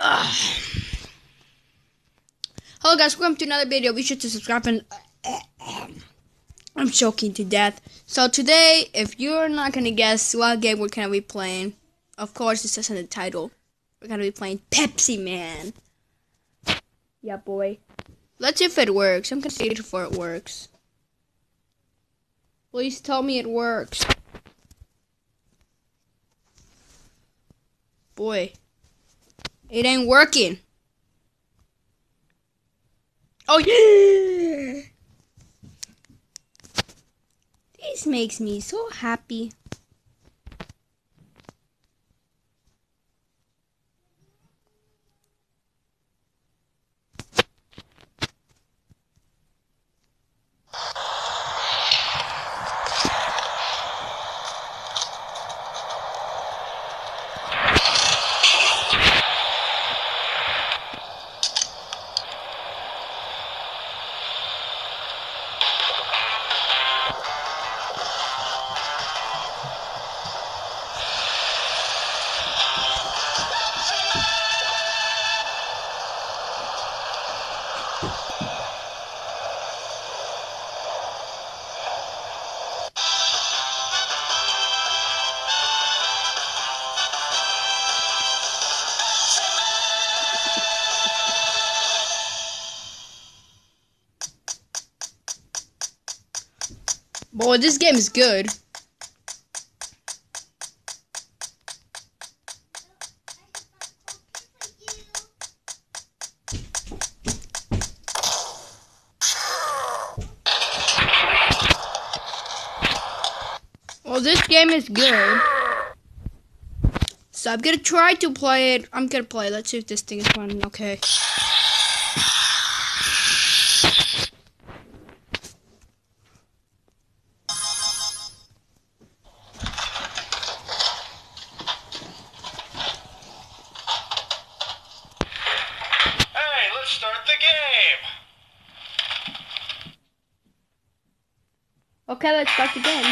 Ah. Hello guys, welcome to another video. Be sure to subscribe and I'm choking to death. So today, if you're not gonna guess what game we're gonna be playing, of course it says in the title. We're gonna be playing Pepsi Man. Yeah, boy. Let's see if it works. I'm gonna see it before it works. Please tell me it works. Boy, it ain't working. Oh yeah! This makes me so happy. Boy, this game is good. Well, this game is good. So I'm gonna try to play it. I'm gonna play. Let's see if this thing is fun. Okay. Okay, let's start. Pepsi Man!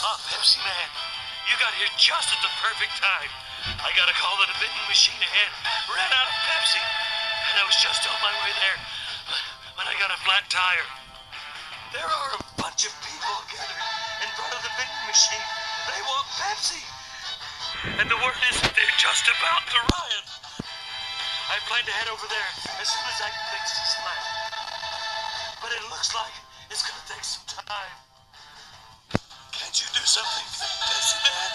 Oh, Pepsi Man, you got here just at the perfect time. I got a call that a vending machine ahead ran out of Pepsi, and I was just on my way there when I got a flat tire. There are a bunch of people gathered in front of the vending machine. They want Pepsi. And the word is that they're just about to riot. I plan to head over there as soon as I can fix this lamp. But it looks like it's gonna take some time. Can't you do something, Pepsi Man?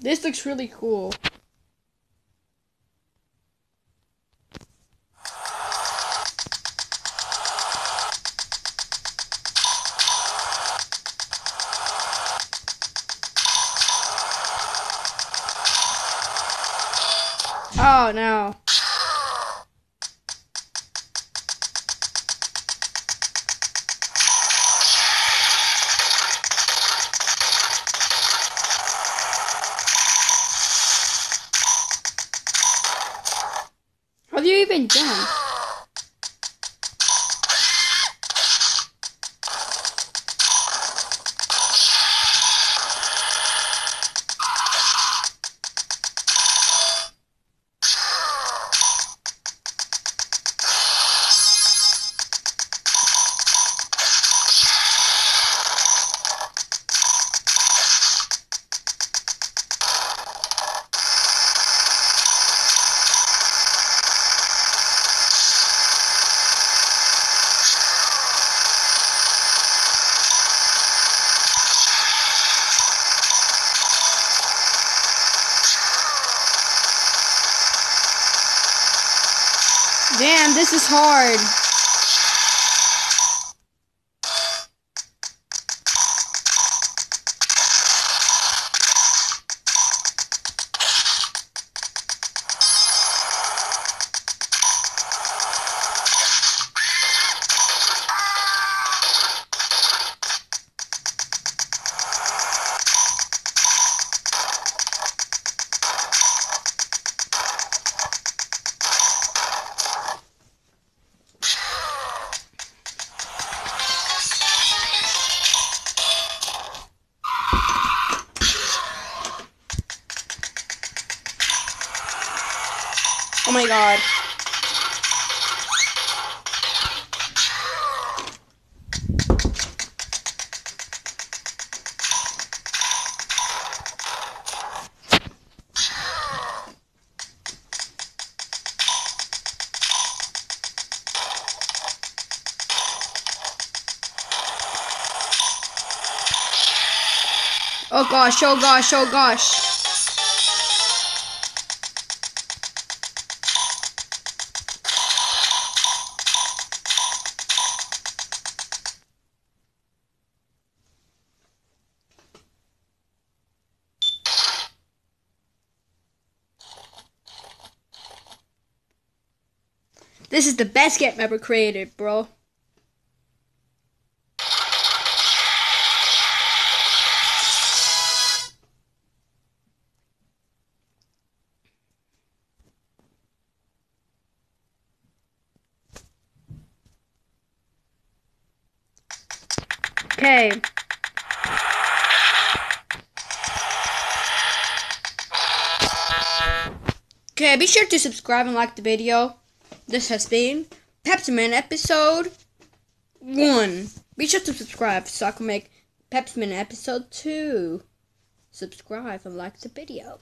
This looks really cool. Oh no. Do you even jump? Damn, this is hard. Oh my god. Oh gosh, oh gosh, oh gosh. This is the best game ever created, bro. Okay. Okay, be sure to subscribe and like the video. This has been Pepsiman episode 1. Be sure to subscribe so I can make Pepsiman episode 2. Subscribe and like the video.